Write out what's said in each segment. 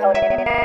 Thôi, đây!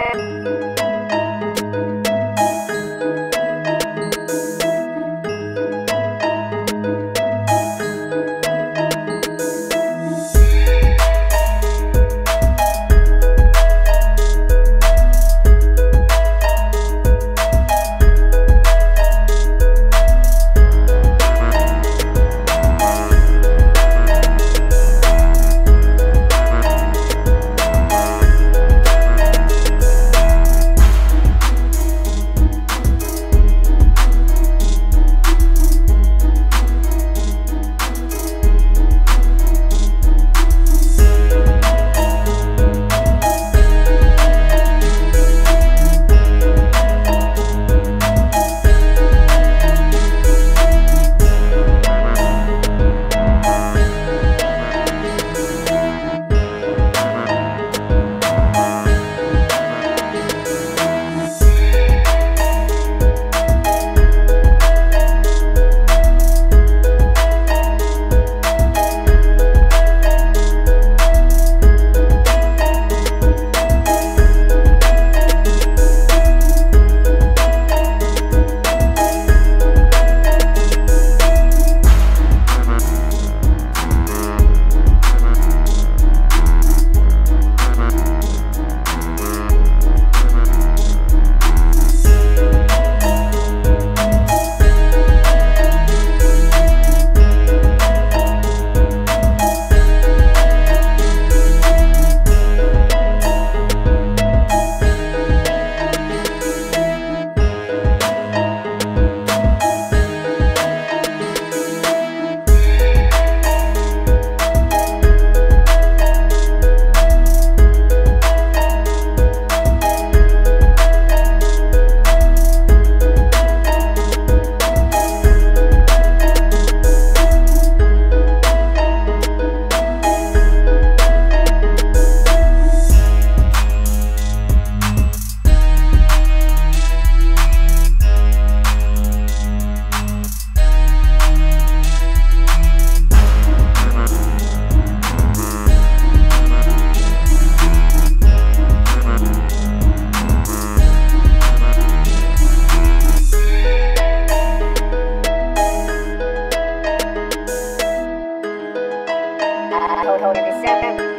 December